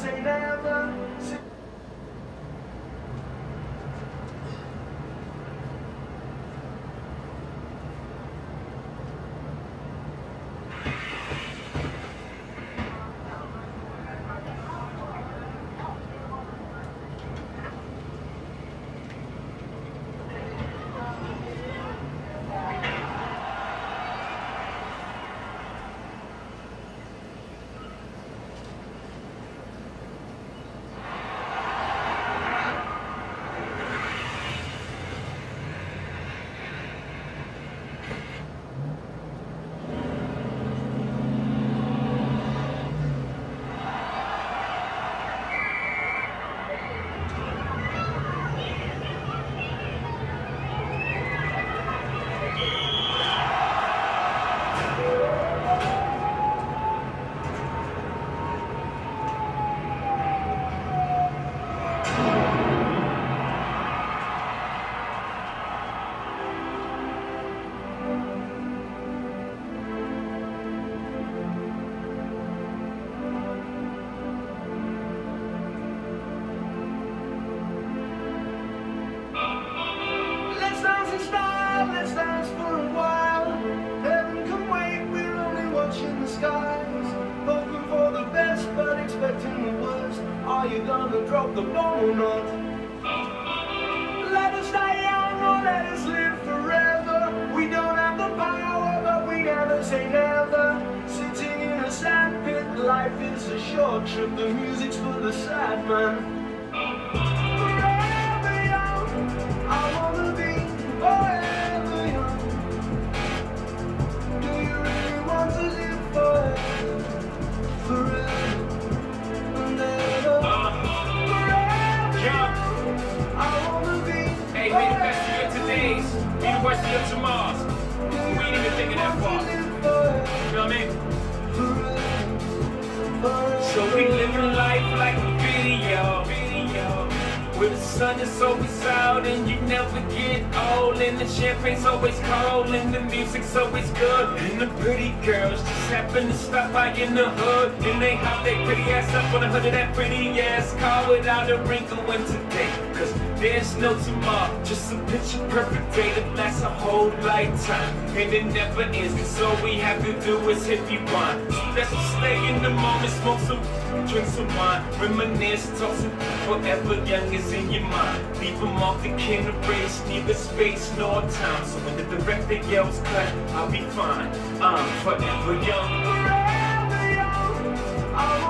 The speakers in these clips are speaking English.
say never. Are only watching the skies. Hoping for the best, but expecting the worst. Are you gonna drop the bomb or not? Let us die young or let us live forever. We don't have the power, but we never say never. Sitting in a sand pit, life is a short trip. The music's for the sad man. So we living life like a video. Where the sun is always out and you never get old. And the champagne's always cold and the music's always good. And the pretty girls just happen to stop by in the hood. And they hop their pretty ass up on the hood of that pretty ass car without a wrinkle in today. Cause there's no tomorrow, just a picture perfect day that lasts a whole lifetime. And it never ends, cause all we have to do is hit rewind. Let's just stay in the moment, smoke some, drink some wine, reminisce, talk some forever young is in your mind. Leave them off the can of race, neither space nor time. So when the director yells cut, I'll be fine. I'm forever young. Forever young,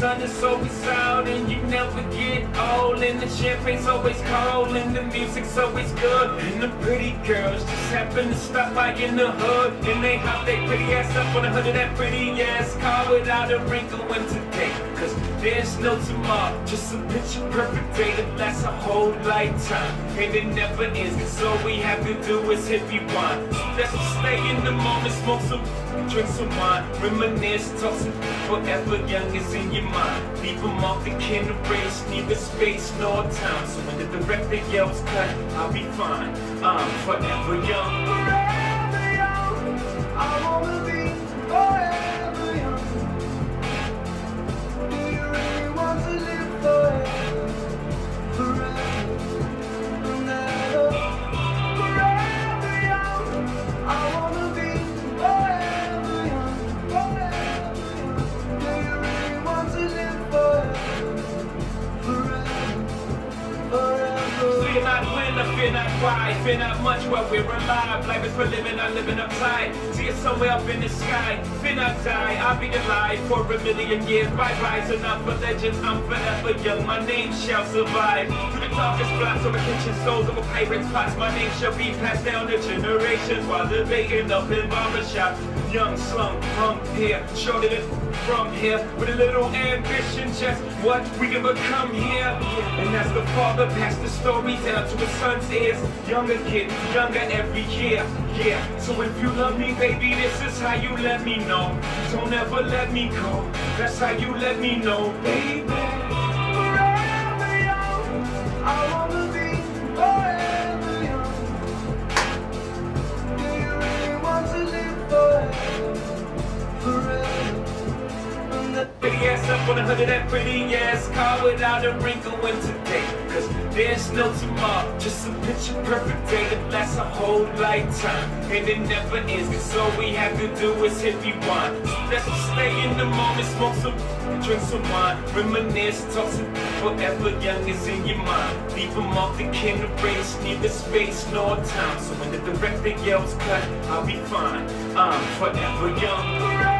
Sun is always out and you never get old. And the champagne's always cold and the music's always good. And the pretty girls just happen to stop by in the hood. And they hop their pretty ass up on a hood of that pretty ass car without a wrinkle in today. Cause there's no tomorrow, just a picture perfect day that lasts a whole lifetime. And it never ends, cause all we have to do is hit rewind. So let's stay in the moment, smoke some, drink some wine, reminisce, talk some forever young is in your mind. Leave them off the kin race, neither space nor time. So when the director yells cut, I'll be fine. I'm forever young. Forever young, I wanna be Somewhere up in the sky. Not die, I'll be alive for a million years. Bye bye's enough for legends, I'm forever young. My name shall survive. Through the darkest blocks over kitchen souls over pirates' pots, my name shall be passed down to generations while debating up in barbershops. Young slum, hung here, shorter than from here with a little ambition, just what we can become here. And as the father passed the story down to his son's ears, younger kid, younger every year. Yeah, so if you love me, baby, this is how you let me know. Don't ever let me go. That's how you let me know, baby. Forever young, I wanna be forever young. Do you really want to live forever? Forever. Pretty ass up on a hood of that pretty ass car without a wrinkle in today. Cause there's no tomorrow, just a picture perfect day that lasts a whole lifetime. And it never ends, cause all we have to do is hit rewind. Let's just stay in the moment, smoke some, drink some wine, reminisce, talk some forever young is in your mind. Leave them off the kin race, neither space nor time. So when the director yells cut, I'll be fine. I'm forever young.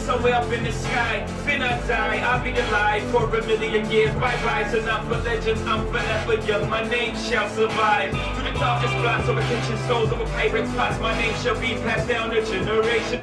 Somewhere up in the sky. Fear not die, I'll be alive for a million years. Bye bye's enough for legends, I'm forever young. My name shall survive. Through the darkest blocks over kitchen souls over pirates' pots, my name shall be passed down to generation.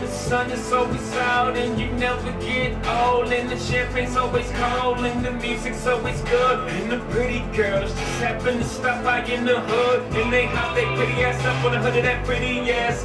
The sun is always out and you never get old. And the champagne's always cold and the music's always good. And the pretty girls just happen to stop by in the hood. And they hop their pretty ass up on the hood of that pretty ass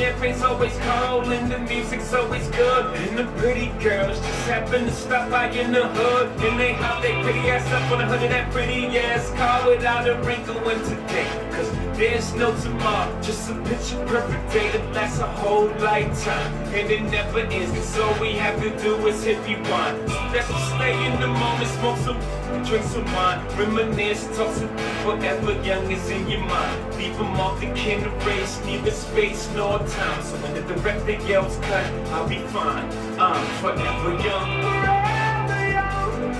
Champagne's always cold and the music's always good. And the pretty girls just happen to stop by in the hood. And they hop their pretty ass up on the hood of that pretty ass car Without a wrinkle in today. Cause there's no tomorrow, just a picture perfect day that lasts a whole lifetime. And it never ends, cause all we have to do is hit rewind. So let's just stay in the moment, smoke some, drink some wine Reminisce, talk some forever young is in your mind. Leave them off the can erase, neither space nor time. So when the director yells cut, I'll be fine. I'm forever young. Forever young,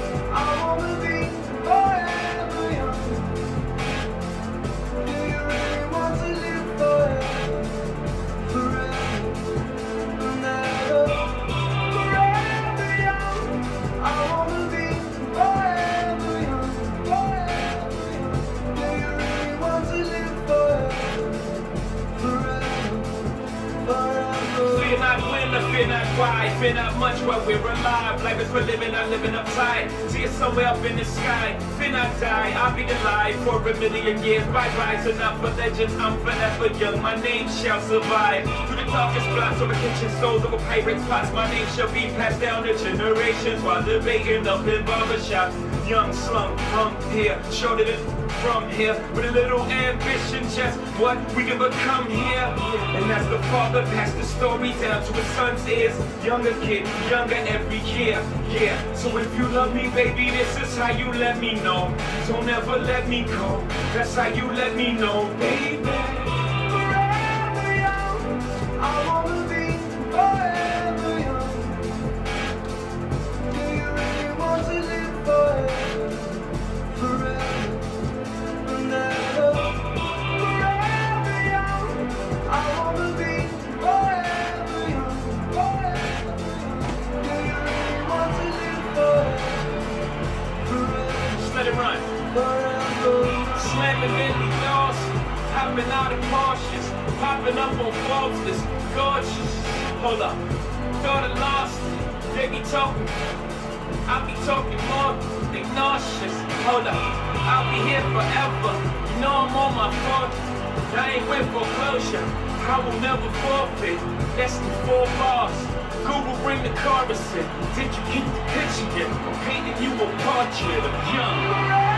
why, fear not much while we're alive. Life is for living, not living upside. See it somewhere up in the sky. Fear I die, I'll be alive for a million years. Bye bye, not for legend, I'm forever young. My name shall survive. The darkest blocks over kitchen stoves, over pirates' pots, my name shall be passed down to generations while debating up in barbershops. Young slum, hung here, shorter than from here with a little ambition, just what we can become here. And as the father passed the story down to his son's ears, younger kid, younger every year. Yeah, so if you love me, baby, this is how you let me know. Don't ever let me go. That's how you let me know, baby. I popping up on this gorgeous. Hold up, I lost, they be talking. I'll be talking more, they nauseous. Hold up, I'll be here forever. You know I'm on my phone. I ain't with foreclosure. I will never forfeit. Less than four bars. Google bring the chorus in. Did you get the picture yet? Painting you a portrait of young.